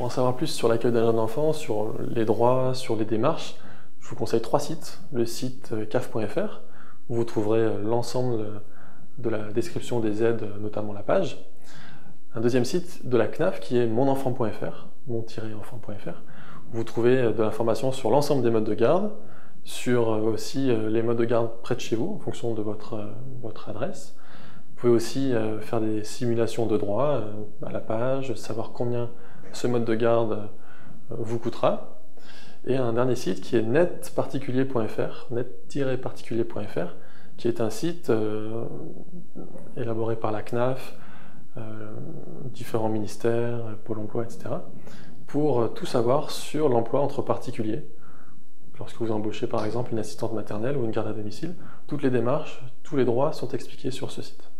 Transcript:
en savoir plus sur l'accueil d'un jeune enfant, sur les droits, sur les démarches, je vous conseille trois sites. Le site caf.fr, où vous trouverez l'ensemble de la description des aides, notamment la page. Un deuxième site de la CNAF qui est monenfant.fr, mon-enfant.fr, où vous trouvez de l'information sur l'ensemble des modes de garde, sur aussi les modes de garde près de chez vous, en fonction de votre, votre adresse. Vous pouvez aussi faire des simulations de droits à la page, savoir combien ce mode de garde vous coûtera. Et un dernier site qui est netparticulier.fr, net-particulier.fr, qui est un site euh, élaboré par la CNAF, euh, différents ministères, Pôle emploi, etc., pour euh, tout savoir sur l'emploi entre particuliers. Lorsque vous embauchez par exemple une assistante maternelle ou une garde à domicile, toutes les démarches, tous les droits sont expliqués sur ce site.